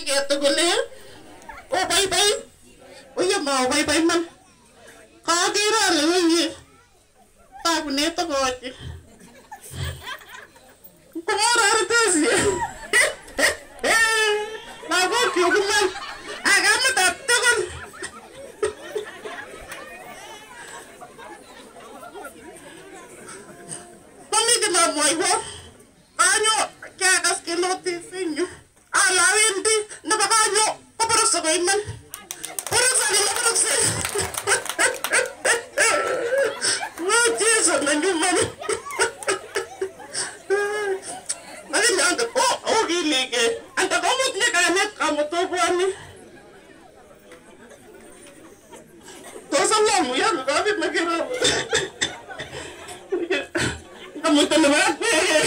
ketugule obaibai oye maobaibai man kaker ale oye tabunet akoche komororitosi lagokyuk iman akamutat tugul mami kinamwoiwo kanyo ei mä... Odotan, niin odotan. Mä tiesin, että nyt mä... Mä en anta ohi liike. Antakaa mut nekään nekkaan, mutta on puhani. Tuossa on lammu, jäänyt kaavit mä kerran. Mutta ne vähän pehjää.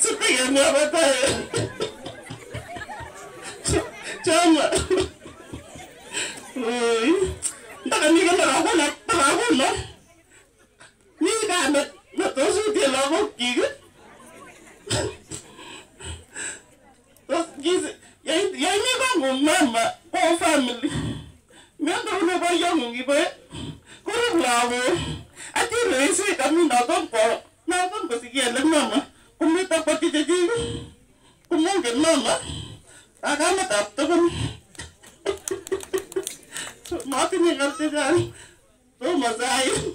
Sitten ei enää vähän pehjää. Ndaka nikenakakona takakona mi kamet netos utie yaimi kongung mama ko family miondo nebo yongung iboe kurub lagok atire kami noton ko noton kosikele mama komito kwati chechik komongen mama akametab तो माफ़ी नहीं करते जा रही तो मज़ा आई।